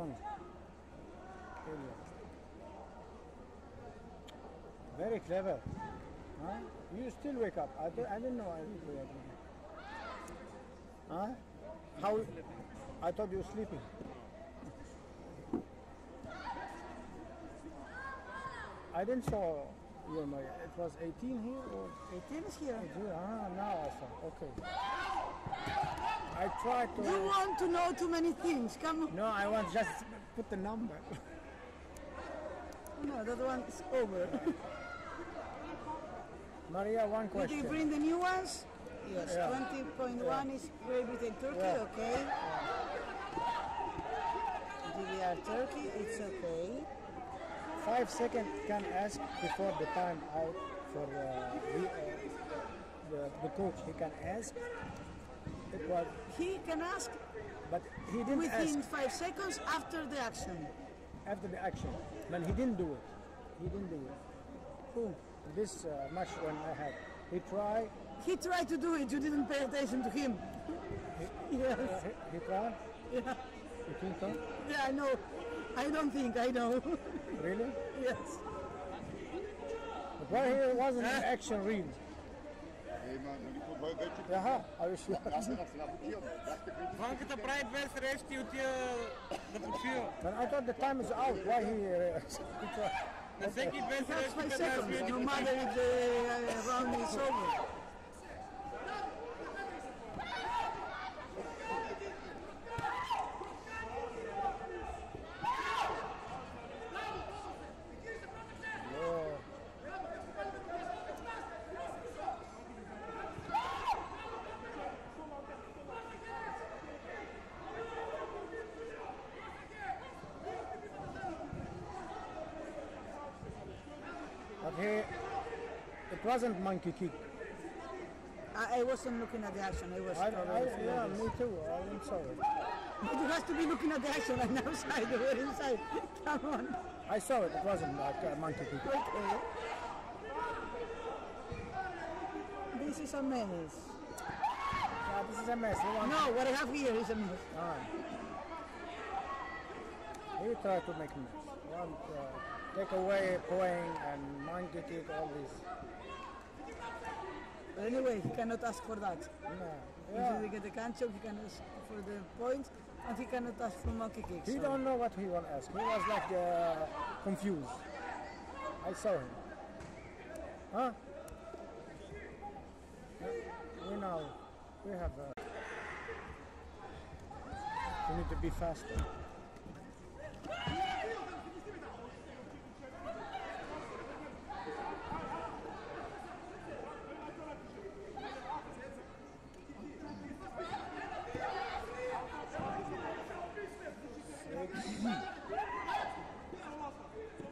strong. Very clever. Huh? You still wake up. I, don't, I didn't know I didn't wake up. Huh? How? I thought you were sleeping. I didn't saw your Maria. It was 18 here or 18 is here. 18? Ah, now I saw. Okay. I tried to. You want to know too many things. Come on. No, I want just put the number. No, that one is over. Maria, one question. Did you bring the new ones? Yes. Yeah. 20.1 is Great Britain, Turkey, Yeah. okay. DDR Turkey, it's okay. Five seconds can ask before the time out for uh, the, uh, the the coach. He can ask. It was, He can ask but he didn't within ask five seconds after the action. after the action. But he didn't do it. He didn't do it. Who? This uh, match when I had, he tried. He tried to do it, you didn't pay attention to him. Yes. He, he tried. Yeah. You think so? yeah, I know. I don't think, I know. Really? yes. But why he wasn't in action real? Ей, ма, нали по двое вече? Aha, are you sure? Аз сега сега отивам. Бяхте преди. Банката прави две срещи и отива да почива. But I thought the time is out. Why he? Uh, he tried? На всеки две That's срещи five 15 seconds, минути. no matter if the uh, round is over. He, it wasn't monkey kick. I, I wasn't looking at the action, I was I, I, yeah, me too. I didn't saw it. But you have to be looking at the action and outside or inside. Come on. I saw it. It wasn't like a monkey kick. Okay. This is a mess. Yeah, this is a mess. No, what I have here is a mess. he try to make a mess. Uh, take away point and monkey kick, all this. But anyway, he cannot ask for that. No. If Yeah. we get the cancho, he can ask for the points, and he cannot ask for monkey kicks. He so- don't know what he want to ask. He was like uh, confused. I saw him. Huh? We know. We have. Uh, we need to be faster.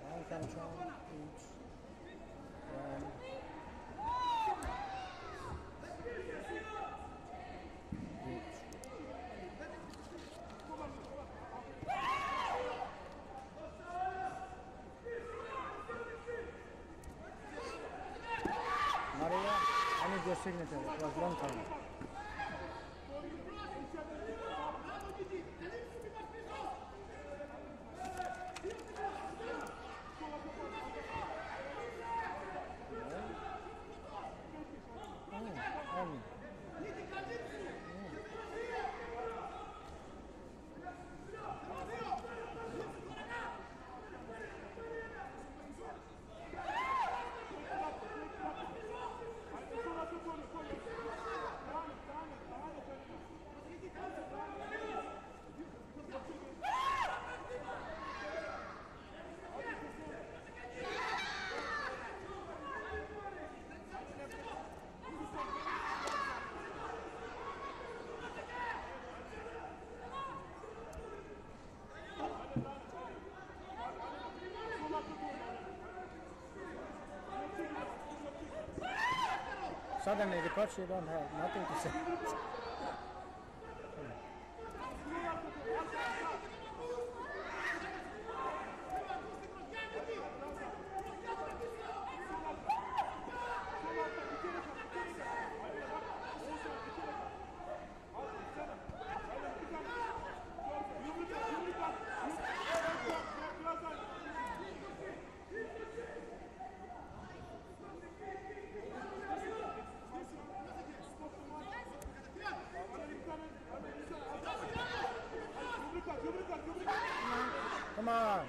One control each. One. Each. Maria, I need your signature. It was long time. Oh, um, Suddenly the coach, you don't have nothing to say. Come on.